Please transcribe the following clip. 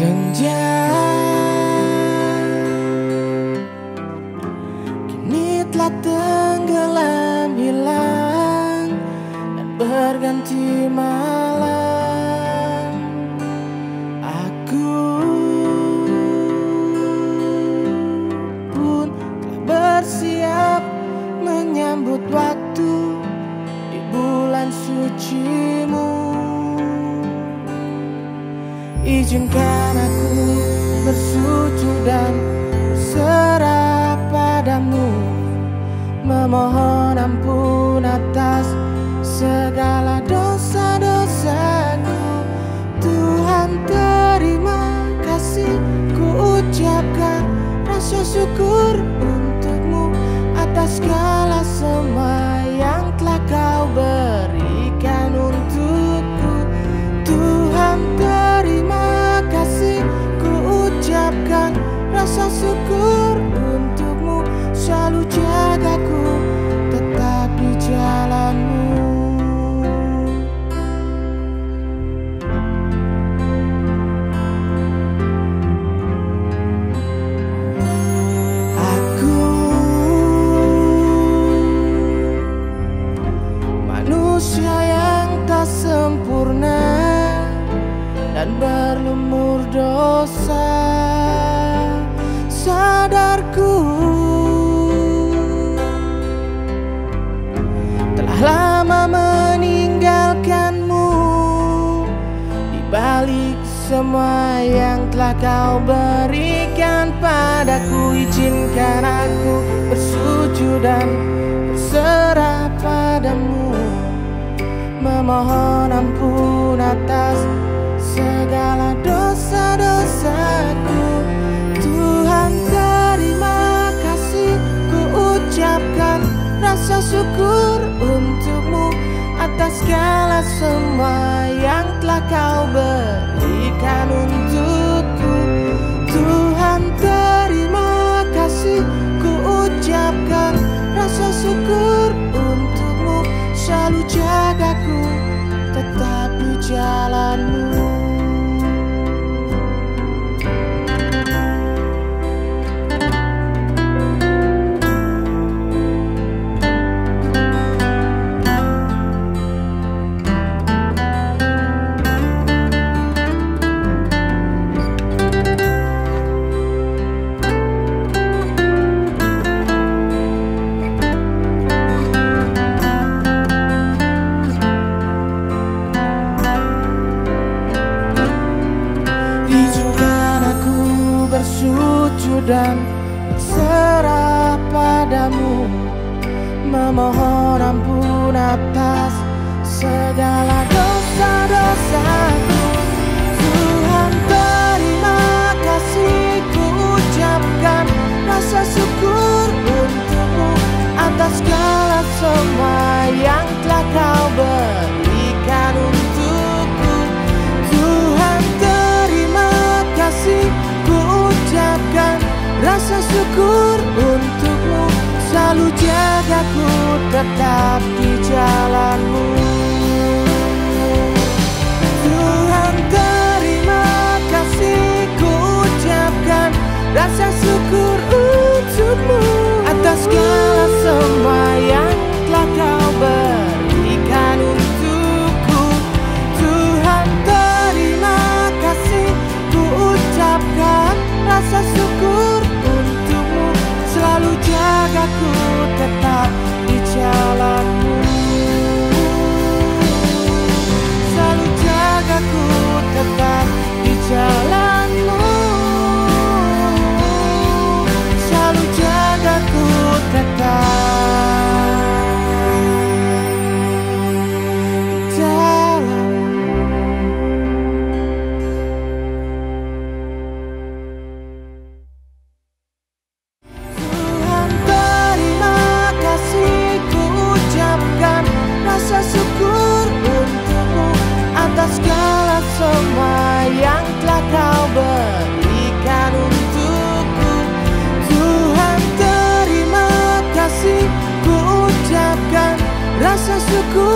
Senja Kini telah tenggelam hilang Dan berganti malam. Aku pun telah bersiap Menyambut waktu Di bulan sucimu Izinkan aku bersujud dan berserah padamu. Memohon ampun atas segala dosa-dosaku. Tuhan terima kasih. Ku ucapkan rasa syukur untukmu Atas segala semua dan berlumur dosa. Sadarku telah lama meninggalkanmu. Di balik semua yang telah kau berikan padaku Izinkan aku bersujud dan berserah padamu. Memohon ampun untukmu Atas segala semua yang telah kau berikan untukku. Tuhan terima kasih. Ku ucapkan rasa syukur untukmu. Selalu jagaku tetap di jalanmu dan berserah padamu. Memohon ampun atas segala dosa-dosaku. Tuhan terima kasih ku ucapkan rasa syukur untukmu Atas segala semua tetap di jalanmu terima kasih